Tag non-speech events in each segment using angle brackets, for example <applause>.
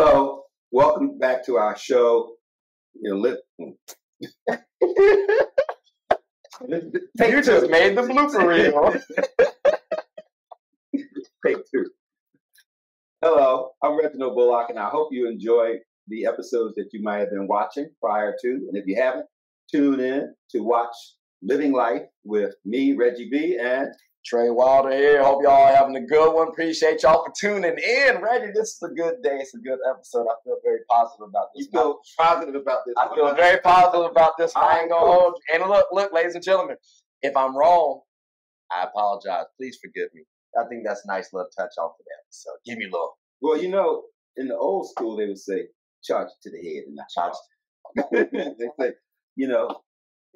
Hello, welcome back to our show. You know, lip. <laughs> you just made the blooper reel. <laughs> Take two. Hello, I'm Reginald Bullock, and I hope you enjoy the episodes that you might have been watching prior to. And if you haven't, tune in to watch Living Life with me, Reggie B, and Tré Wilder here. Hope y'all are having a good one. Appreciate y'all for tuning in. Reggie, this is a good day. It's a good episode. I feel very positive about this. You feel positive about this? I feel very positive about this. I ain't gonna hold. And look, look, ladies and gentlemen, if I'm wrong, I apologize. Please forgive me. I think that's a nice little touch off of that. So give me a little. Well, you know, in the old school, they would say, charge it to the head and not charge. <laughs> they say, you know,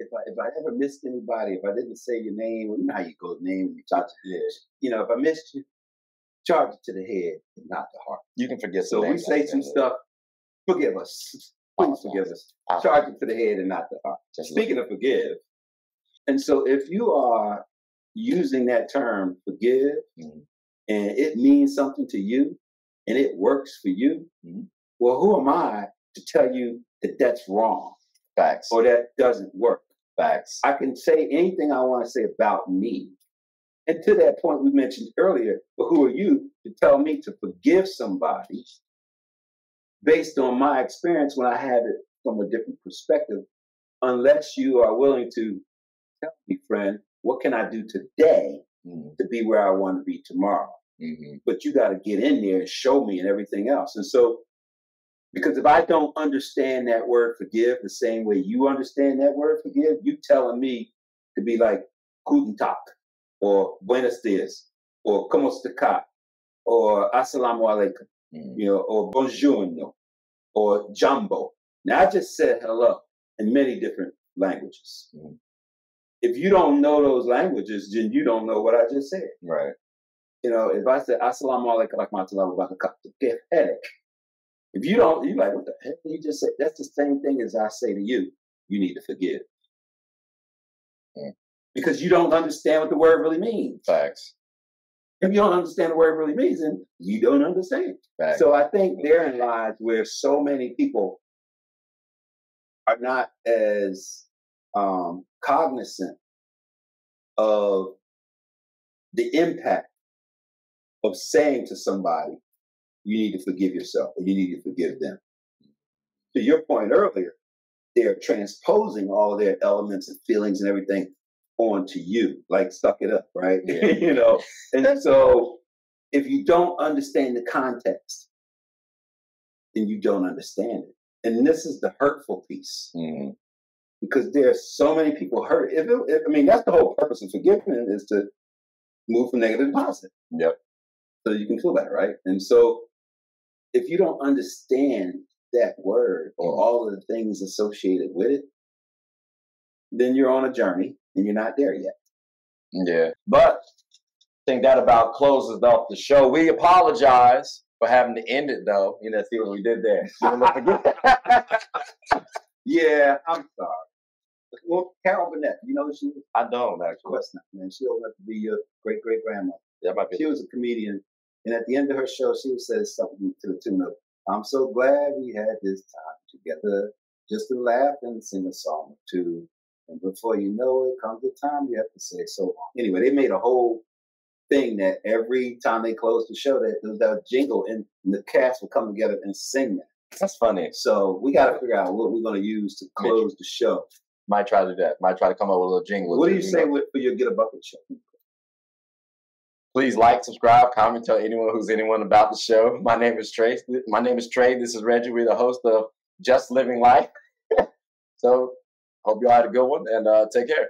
if I if I ever missed anybody, if I didn't say your name, you know how you go name and you charge it. You know, if I missed you, charge it to the head and not the heart. You can forget. So we say some stuff. Forgive us. <laughs> Please forgive us. Charge it to the head and not the heart. Just Speaking of forgive, and so if you are using that term forgive, mm-hmm. and it means something to you, and it works for you, mm-hmm. well, who am I to tell you that that's wrong? Facts. Or that doesn't work. Facts. I can say anything I want to say about me. And to that point we mentioned earlier, but who are you to tell me to forgive somebody based on my experience when I have it from a different perspective, unless you are willing to tell me, friend, what can I do today mm-hmm. to be where I want to be tomorrow? Mm-hmm. But you got to get in there and show me and everything else. And so because if I don't understand that word forgive the same way you understand that word forgive, you telling me to be like Guten Tag or Buenos Dias or Como está or Assalamu alaikum, mm. you know, or Buongiorno or Jumbo. Now I just said hello in many different languages. Mm. If you don't know those languages, then you don't know what I just said. Right. You know, if I said Assalamu alaikum rahmatullahi wa barakatuh, if you don't, you're like, what the heck did you just say? That's the same thing as I say to you, you need to forgive. Mm. Because you don't understand what the word really means. Facts. If you don't understand the word really means, then you don't understand. Facts. So I think therein lies where so many people are not as um, cognizant of the impact of saying to somebody, you need to forgive yourself or you need to forgive them. To your point earlier, they're transposing all their elements and feelings and everything onto you, like suck it up, right? <laughs> Yeah. you know, and so if you don't understand the context, then you don't understand it. And this is the hurtful piece. Mm-hmm. Because there are so many people hurt. If, it, if I mean, that's the whole purpose of forgiveness is to move from negative to positive. Yep. So you can feel that, right? And so if you don't understand that word or mm. all of the things associated with it, then you're on a journey and you're not there yet. Yeah. But I think that about closes off the show. We apologize for having to end it though. You know, see what we did there. <laughs> yeah, I'm sorry. Well, Carol Burnett, you know she I don't actually. Of course not, man. She'll have to be your great great grandmother. Yeah. She was a comedian and at the end of her show, she would say something to the tune of, I'm so glad we had this time together just to laugh and sing a song or two. And before you know it, comes the time you have to say so long. Anyway, they made a whole thing that every time they closed the show, that there was that jingle and the cast would come together and sing that. That's funny. So we got to figure out what we're going to use to close the show. Might try to do that. Might try to come up with a little jingle. What do you say with, for your Get a Bucket show? Please like, subscribe, comment, tell anyone who's anyone about the show. <laughs> My name is Tré. My name is Tré. This is Reggie. We're the host of Just Living Life. <laughs> so hope you all had a good one and uh, take care.